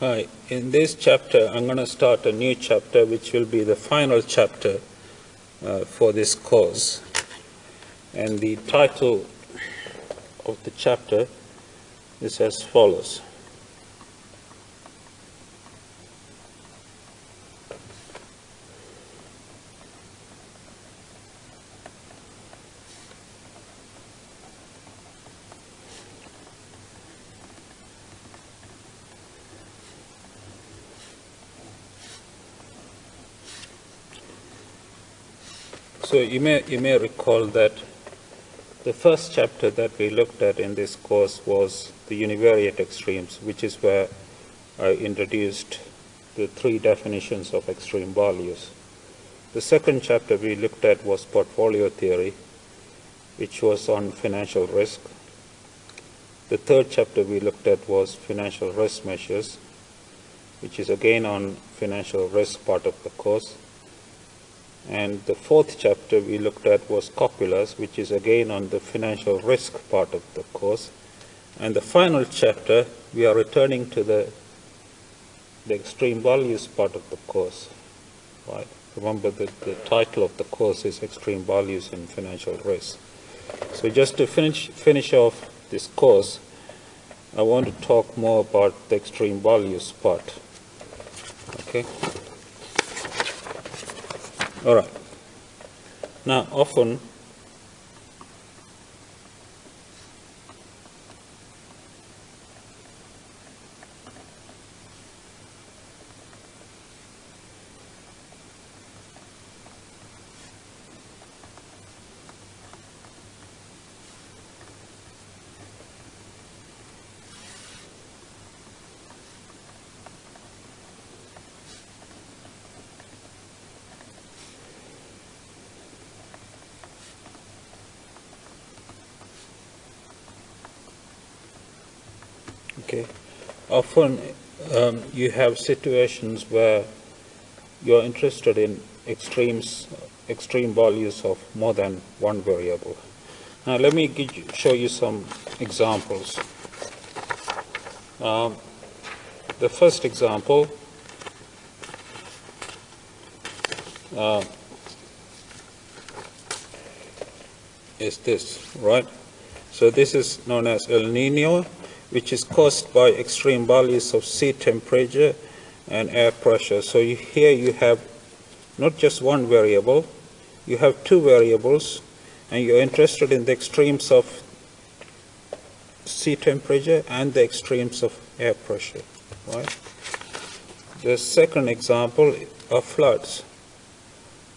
Hi, in this chapter, I'm going to start a new chapter, which will be the final chapter uh, for this course. And the title of the chapter is as follows. So you may, you may recall that the first chapter that we looked at in this course was the univariate extremes, which is where I introduced the three definitions of extreme values. The second chapter we looked at was portfolio theory, which was on financial risk. The third chapter we looked at was financial risk measures, which is again on financial risk part of the course. And the fourth chapter we looked at was copulas, which is again on the financial risk part of the course. And the final chapter, we are returning to the, the extreme values part of the course. Right? Remember that the title of the course is Extreme Values in Financial Risk. So just to finish, finish off this course, I want to talk more about the extreme values part. Okay? All right. Now, often Okay. Often um, you have situations where you're interested in extremes, extreme values of more than one variable. Now let me you, show you some examples. Um, the first example uh, is this, right? So this is known as El Nino which is caused by extreme values of sea temperature and air pressure. So you, here you have not just one variable, you have two variables, and you're interested in the extremes of sea temperature and the extremes of air pressure. Right? The second example are floods.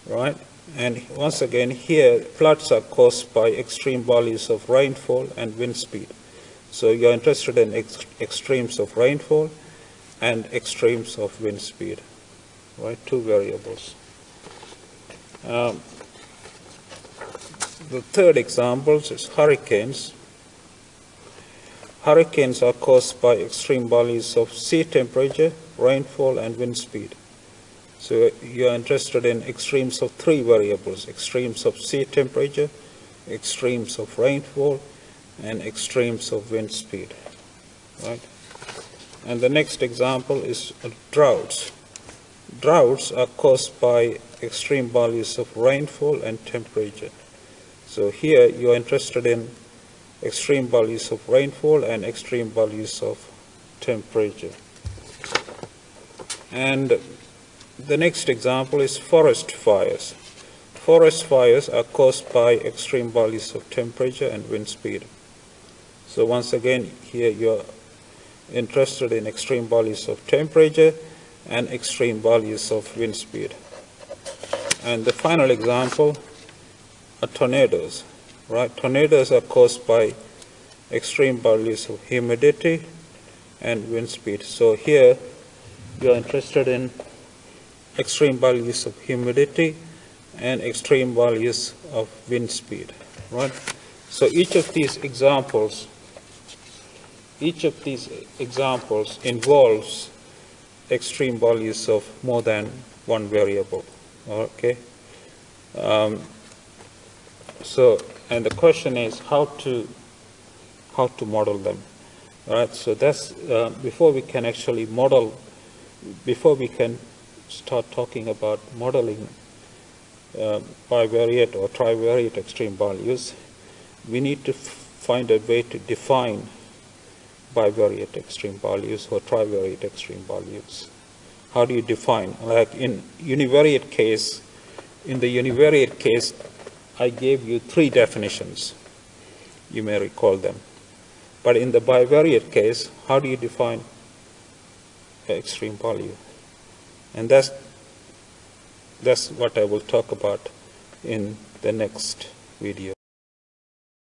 Right? And once again, here floods are caused by extreme values of rainfall and wind speed. So you're interested in ex extremes of rainfall and extremes of wind speed, right? Two variables. Um, the third example is hurricanes. Hurricanes are caused by extreme values of sea temperature, rainfall, and wind speed. So you're interested in extremes of three variables, extremes of sea temperature, extremes of rainfall, and extremes of wind speed. Right? And the next example is droughts. Droughts are caused by extreme values of rainfall and temperature. So here you are interested in extreme values of rainfall and extreme values of temperature. And the next example is forest fires. Forest fires are caused by extreme values of temperature and wind speed. So once again, here you're interested in extreme values of temperature and extreme values of wind speed. And the final example are tornadoes, right? Tornadoes are caused by extreme values of humidity and wind speed. So here you're interested in extreme values of humidity and extreme values of wind speed, right? So each of these examples each of these examples involves extreme values of more than one variable. Okay. Um, so, and the question is how to how to model them. All right, so that's, uh, before we can actually model, before we can start talking about modeling uh, bivariate or trivariate extreme values, we need to find a way to define bivariate extreme values or trivariate extreme values. How do you define? Like in univariate case, in the univariate case, I gave you three definitions. You may recall them. But in the bivariate case, how do you define extreme value? And that's, that's what I will talk about in the next video.